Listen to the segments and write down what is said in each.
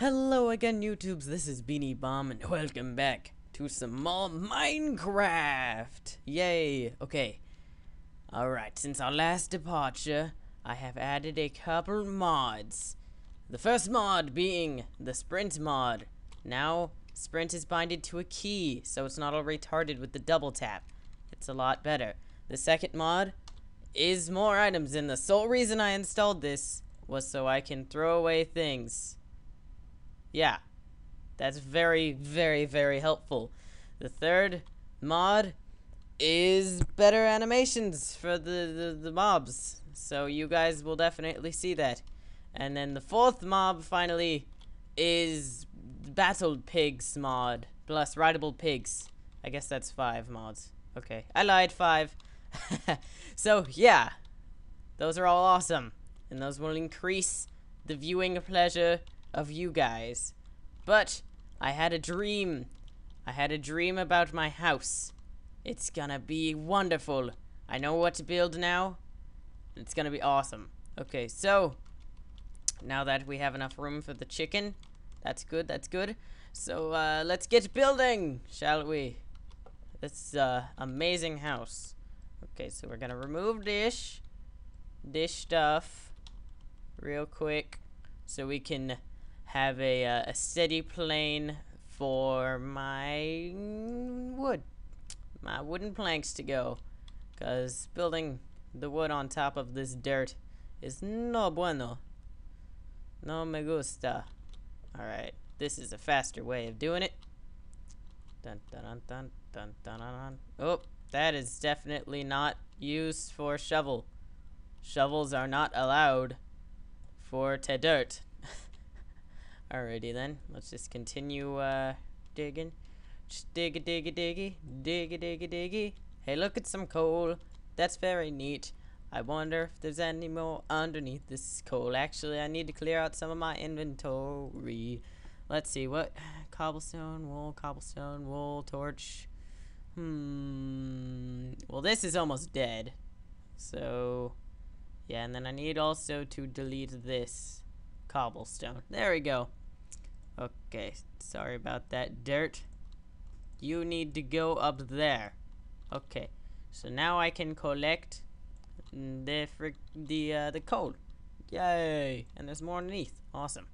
Hello again, YouTubes. This is Beenie Bomb, and welcome back to some more Minecraft. Yay. Okay. Alright, since our last departure, I have added a couple mods. The first mod being the sprint mod. Now, sprint is binded to a key, so it's not all retarded with the double tap. It's a lot better. The second mod is more items, and the sole reason I installed this was so I can throw away things. Yeah, that's very, very, very helpful. The third mod is better animations for the, the, the mobs. So you guys will definitely see that. And then the fourth mob, finally, is Battled Pigs mod. Plus Rideable Pigs. I guess that's five mods. Okay, I lied, five. so, yeah. Those are all awesome. And those will increase the viewing pleasure of you guys. But, I had a dream. I had a dream about my house. It's gonna be wonderful. I know what to build now. It's gonna be awesome. Okay, so, now that we have enough room for the chicken, that's good, that's good. So, uh, let's get building, shall we? This, uh, amazing house. Okay, so we're gonna remove dish, dish stuff, real quick, so we can have a, uh, a steady plane for my wood, my wooden planks to go, because building the wood on top of this dirt is no bueno. No me gusta. Alright, this is a faster way of doing it. Dun dun dun dun dun dun dun. Oh, that is definitely not used for shovel. Shovels are not allowed for te dirt. Alrighty then, let's just continue uh, digging. Just diggy, dig a dig a diggy. Hey, look at some coal. That's very neat. I wonder if there's any more underneath this coal. Actually, I need to clear out some of my inventory. Let's see, what? Cobblestone, wool, cobblestone, wool, torch. Hmm. Well, this is almost dead. So, yeah, and then I need also to delete this cobblestone. There we go. Okay, sorry about that dirt. You need to go up there. Okay, so now I can collect the the uh, the coal. Yay! And there's more underneath. Awesome.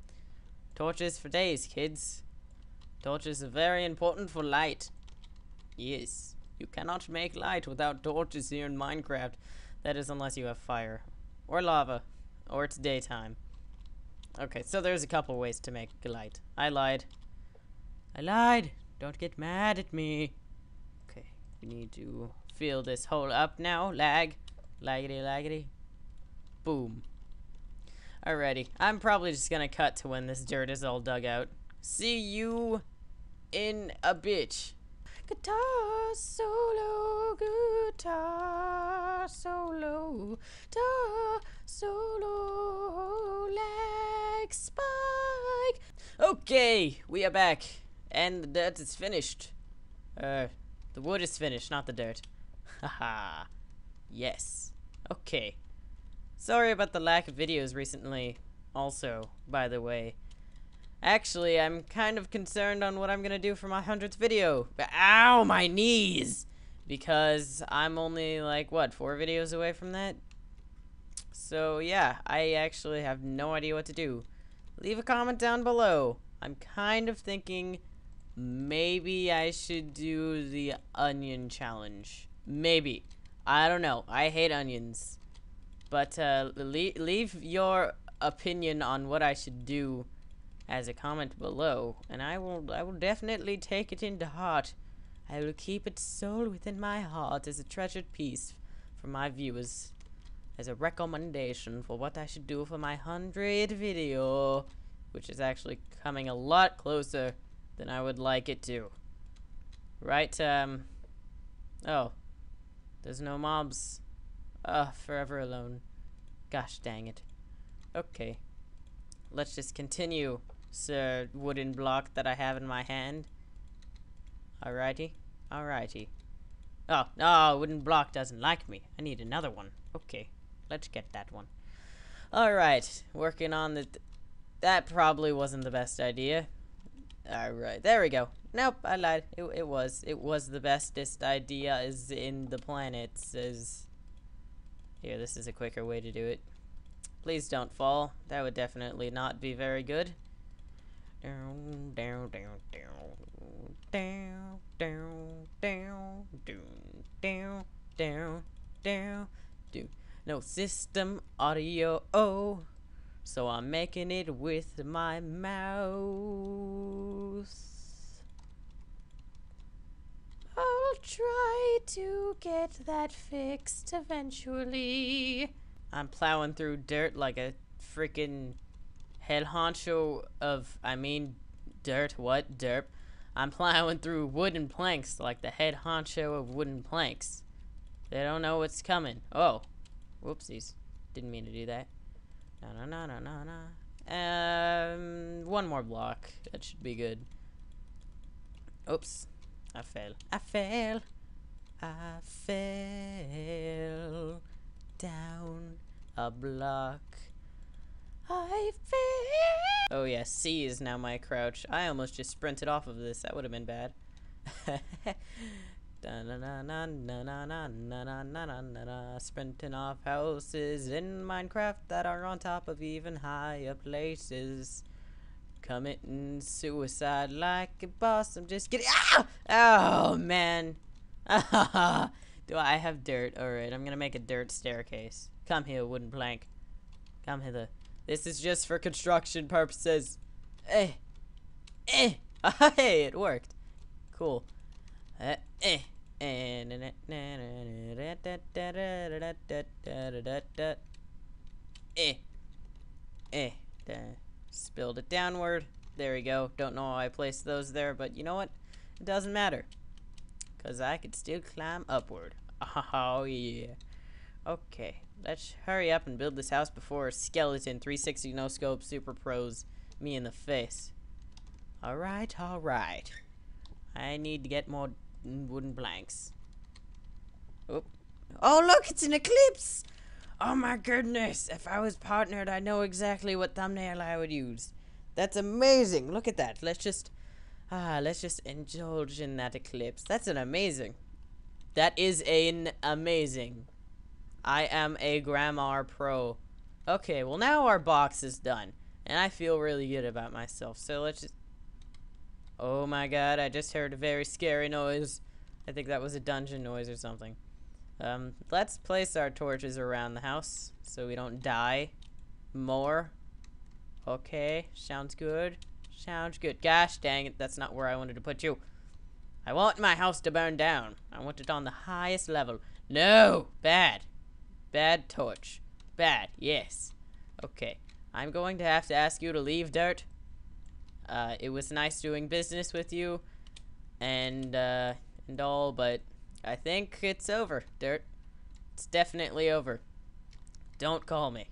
Torches for days, kids. Torches are very important for light. Yes. You cannot make light without torches here in Minecraft. That is unless you have fire. Or lava. Or it's daytime. Okay, so there's a couple ways to make light. I lied. I lied! Don't get mad at me. Okay, we need to fill this hole up now. Lag. Laggity, laggity. Boom. Alrighty. I'm probably just gonna cut to when this dirt is all dug out. See you in a bitch. Guitar solo, guitar solo, guitar solo, lag spike. Okay, we are back. And the dirt is finished. Uh, the wood is finished, not the dirt. Haha. yes. Okay. Sorry about the lack of videos recently, also, by the way. Actually, I'm kind of concerned on what I'm gonna do for my 100th video. Ow, my knees! Because I'm only, like, what, four videos away from that? So, yeah, I actually have no idea what to do. Leave a comment down below. I'm kind of thinking maybe I should do the onion challenge. Maybe. I don't know. I hate onions. But uh, le leave your opinion on what I should do as a comment below, and I will I will definitely take it into heart. I will keep it sold within my heart as a treasured piece for my viewers, as a recommendation for what I should do for my 100 video, which is actually coming a lot closer than I would like it to. Right, um, oh, there's no mobs. Ugh, forever alone. Gosh dang it. Okay. Let's just continue, sir wooden block that I have in my hand. Alrighty. Alrighty. Oh, no, wooden block doesn't like me. I need another one. Okay. Let's get that one. Alright. Working on the... Th That probably wasn't the best idea. Alright, there we go. Nope, I lied. It, it was. It was the bestest idea is in the planets. Is Here, this is a quicker way to do it. Please don't fall. That would definitely not be very good. Down, down, down, down, down, down, down, down, down, down, down. No system audio. Oh. So I'm making it with my mouse. I'll try to get that fixed eventually. I'm plowing through dirt like a freaking head honcho of, I mean, dirt, what? Derp. I'm plowing through wooden planks like the head honcho of wooden planks. They don't know what's coming. Oh. Whoopsies. Didn't mean to do that. No, no, no, no, no, no. Um, one more block. That should be good. Oops. I fell. I fell. I fell down a block. I fell. Oh yeah, C is now my crouch. I almost just sprinted off of this. That would have been bad. Sprinting off houses in Minecraft that are on top of even higher places. Committing suicide like a boss. I'm just kidding. Ah! Oh, man. Do I have dirt? Alright, I'm gonna make a dirt staircase. Come here, wooden plank. Come hither. This is just for construction purposes. Eh. Eh. Hey, it worked. Cool. Eh eh. Eh. Eh. Eh. Spilled it downward. There we go. Don't know how I placed those there, but you know what? It doesn't matter. Because I could still climb upward. Oh, yeah. Okay. Let's hurry up and build this house before Skeleton 360 No Scope Super Pros me in the face. Alright, alright. I need to get more wooden blanks. Oop. Oh, look, it's an eclipse! Oh my goodness! If I was partnered, I know exactly what thumbnail I would use. That's amazing! Look at that. Let's just... Ah, let's just indulge in that eclipse. That's an amazing. That is an amazing. I am a Grammar Pro. Okay, well now our box is done. And I feel really good about myself. So let's just... Oh my god, I just heard a very scary noise. I think that was a dungeon noise or something. Um, let's place our torches around the house so we don't die more. Okay, sounds good. Sounds good. Gosh dang it, that's not where I wanted to put you. I want my house to burn down. I want it on the highest level. No! Bad. Bad torch. Bad, yes. Okay. I'm going to have to ask you to leave, Dirt. Uh, it was nice doing business with you, and, uh, and all, but I think it's over, Dirt. It's definitely over. Don't call me.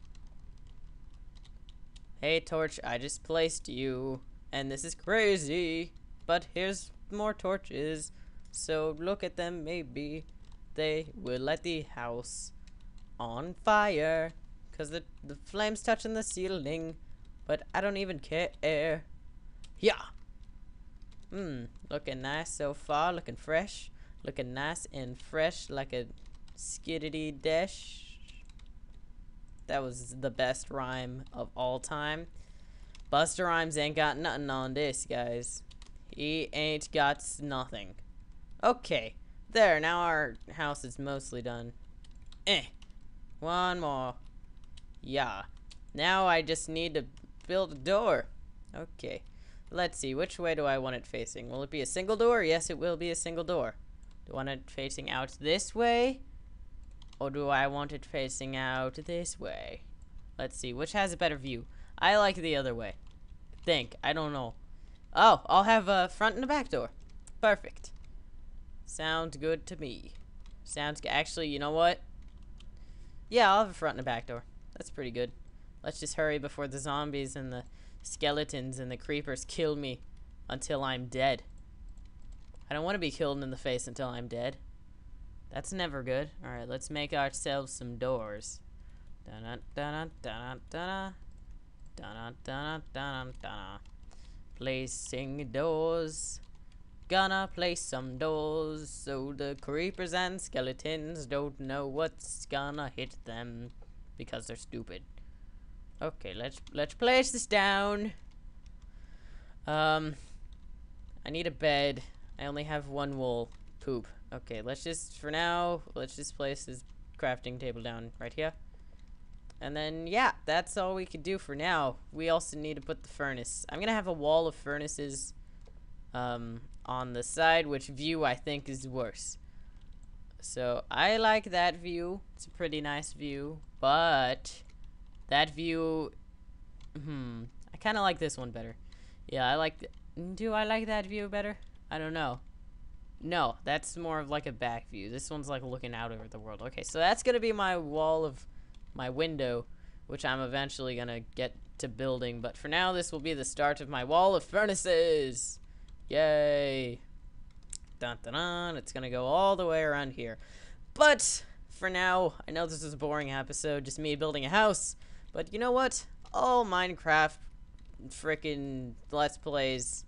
Hey, Torch, I just placed you, and this is crazy, but here's more torches, so look at them, maybe they will light the house on fire, because the, the flame's touching the ceiling, but I don't even care. Yeah. Hmm, looking nice so far, looking fresh. Looking nice and fresh like a skiddity dash. That was the best rhyme of all time. Busta Rhymes ain't got nothing on this, guys. He ain't got nothing. Okay. There, now our house is mostly done. Eh. One more. Yeah. Now I just need to build a door. Okay. Let's see, which way do I want it facing? Will it be a single door? Yes, it will be a single door. Do I want it facing out this way? Or do I want it facing out this way? Let's see, which has a better view? I like the other way. Think, I don't know. Oh, I'll have a front and a back door. Perfect. Sounds good to me. Sounds good. Actually, you know what? Yeah, I'll have a front and a back door. That's pretty good. Let's just hurry before the zombies and the skeletons and the creepers kill me until I'm dead. I don't want to be killed in the face until I'm dead. That's never good. Alright, let's make ourselves some doors. -da -da -da -da Dun dun dun dun. Placing doors. Gonna place some doors so the creepers and skeletons don't know what's gonna hit them because they're stupid. Okay, let's let's place this down. Um, I need a bed. I only have one wool. Poop. Okay, let's just for now. Let's just place this crafting table down right here. And then, yeah, that's all we could do for now. We also need to put the furnace. I'm going to have a wall of furnaces um, on the side, which view I think is worse. So, I like that view. It's a pretty nice view. But, that view... Hmm. I kind of like this one better. Yeah, I like... Do I like that view better? I don't know. No, that's more of like a back view. This one's like looking out over the world. Okay, so that's going to be my wall of my window, which I'm eventually going to get to building. But for now, this will be the start of my wall of furnaces. Yay. Dun dun dun. It's going to go all the way around here. But for now, I know this is a boring episode, just me building a house. But you know what? All Minecraft freaking Let's Plays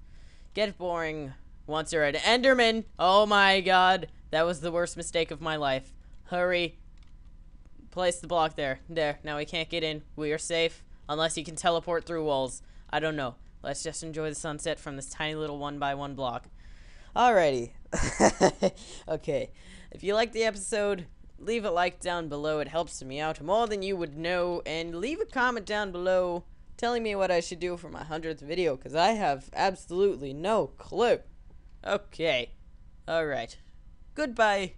get boring once you're at Enderman. Oh my god. That was the worst mistake of my life. Hurry. Place the block there. There. Now we can't get in. We are safe. Unless you can teleport through walls. I don't know. Let's just enjoy the sunset from this tiny little one by one block. Alrighty. okay. If you liked the episode, leave a like down below. It helps me out more than you would know. And leave a comment down below telling me what I should do for my 100th video. Because I have absolutely no clue. Okay. Alright. Goodbye.